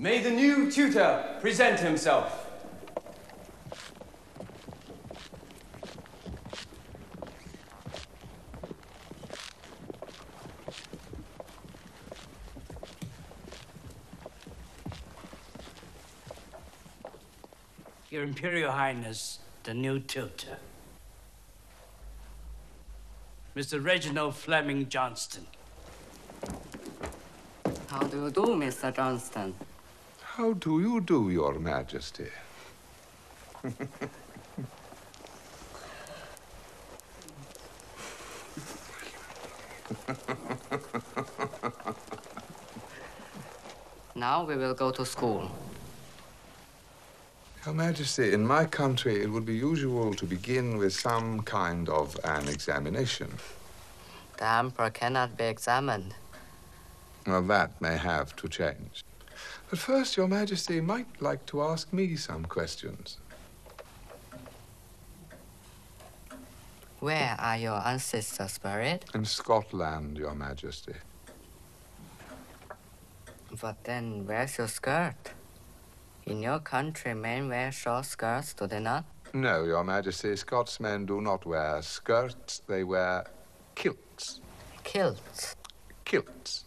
May the new tutor present himself. Your Imperial Highness, the new tutor. Mr. Reginald Fleming Johnston. How do you do, Mr. Johnston? How do you do, Your Majesty? Now we will go to school. Your Majesty, in my country, it would be usual to begin with some kind of an examination. The Emperor cannot be examined. Well, that may have to change. But first, Your Majesty might like to ask me some questions. Where are your ancestors buried? In Scotland, Your Majesty. But then, where's your skirt? In your country, men wear short skirts, do they not? No, Your Majesty, Scotsmen do not wear skirts, they wear kilts. Kilts. Kilts.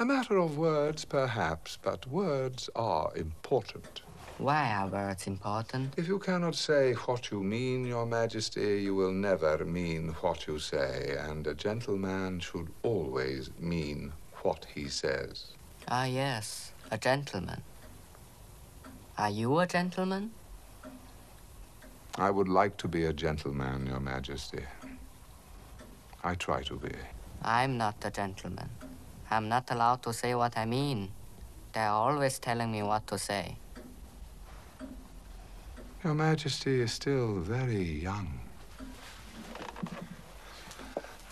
A matter of words, perhaps, but words are important. Why are words important? If you cannot say what you mean, Your Majesty, you will never mean what you say, and a gentleman should always mean what he says. Ah, yes, a gentleman. Are you a gentleman? I would like to be a gentleman, Your Majesty. I try to be. I'm not a gentleman. I'm not allowed to say what I mean. They're always telling me what to say. Your Majesty is still very young.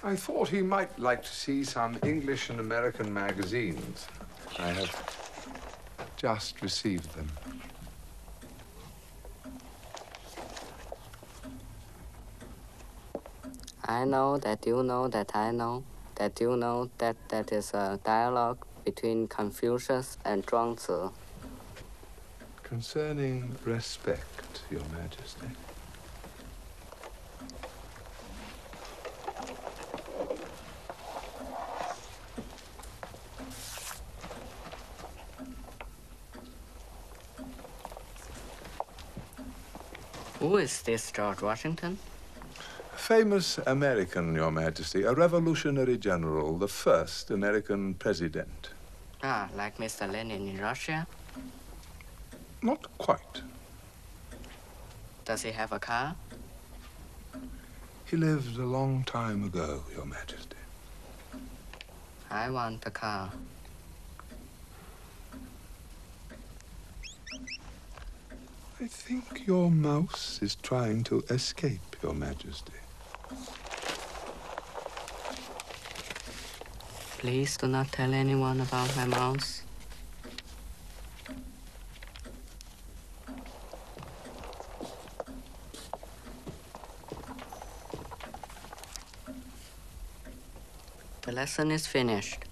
I thought he might like to see some English and American magazines. I have just received them. I know that you know that I know that you know that that is a dialogue between Confucius and Zhuangzi. Concerning respect, Your Majesty. Who is this George Washington? Famous American, Your Majesty, a revolutionary general, the first American president. Ah, like Mr. Lenin in Russia? Not quite. Does he have a car? He lived a long time ago, Your Majesty. I want a car. I think your mouse is trying to escape, Your Majesty. Please do not tell anyone about my mouse. The lesson is finished.